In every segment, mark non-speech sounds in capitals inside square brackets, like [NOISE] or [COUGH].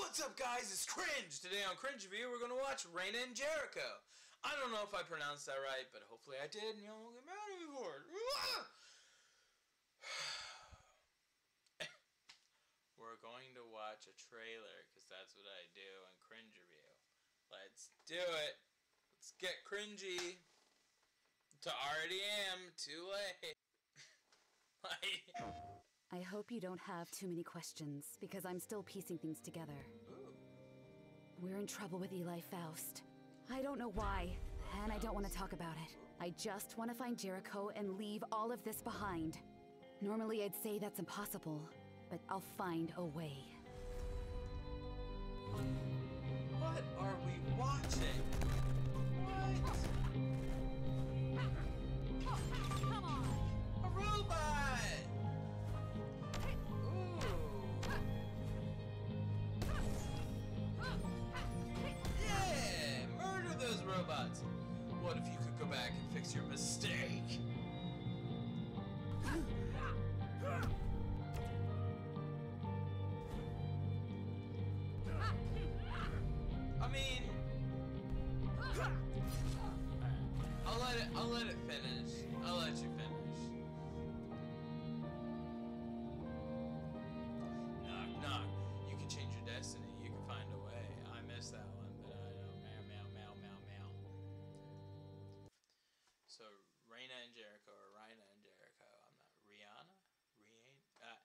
What's up guys, it's Cringe! Today on Cringe Review we're going to watch Reina and Jericho. I don't know if I pronounced that right, but hopefully I did and you won't get mad at me for it. [SIGHS] we're going to watch a trailer because that's what I do on Cringe Review. Let's do it! Let's get cringy! To already am, too late. [LAUGHS] I hope you don't have too many questions, because I'm still piecing things together. We're in trouble with Eli Faust. I don't know why, and I don't want to talk about it. I just want to find Jericho and leave all of this behind. Normally I'd say that's impossible, but I'll find a way. What are we watching? Fix your mistake? I mean, I'll let it. I'll let it finish. Reina and Jericho, or Reina and Jericho. I'm not Rihanna. Rihanna. Uh,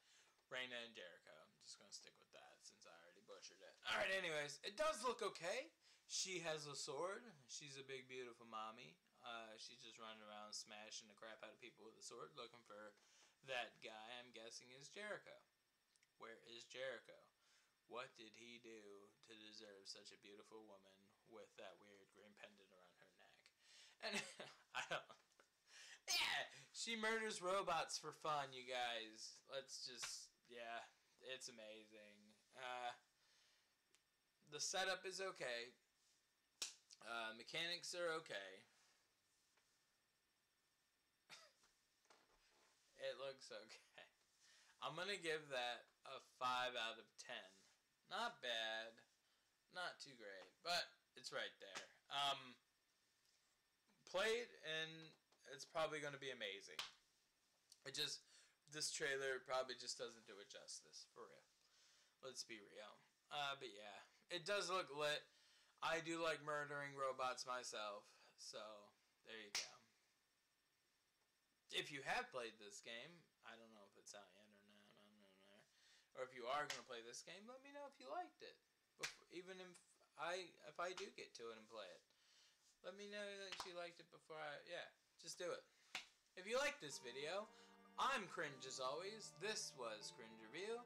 Reina and Jericho. I'm just gonna stick with that since I already butchered it. All right. Anyways, it does look okay. She has a sword. She's a big, beautiful mommy. Uh, she's just running around smashing the crap out of people with a sword, looking for that guy. I'm guessing is Jericho. Where is Jericho? What did he do to deserve such a beautiful woman with that weird green pendant around her neck? And [LAUGHS] she murders robots for fun, you guys. Let's just, yeah, it's amazing. Uh, the setup is okay. Uh, mechanics are okay. [LAUGHS] it looks okay. I'm gonna give that a 5 out of 10. Not bad. Not too great. But it's right there. Um, play it and it's probably gonna be amazing. It just, this trailer probably just doesn't do it justice. For real. Let's be real. Uh, but yeah. It does look lit. I do like murdering robots myself. So, there you go. If you have played this game, I don't know if it's out yet or not. Or if you are going to play this game, let me know if you liked it. Before, even if I if I do get to it and play it. Let me know that you liked it before I... Yeah, just do it. If you liked this video, I'm Cringe as always. This was Cringe Review.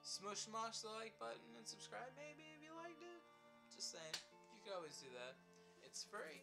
Smush smash the like button and subscribe maybe if you liked it. Just saying. You can always do that. It's free.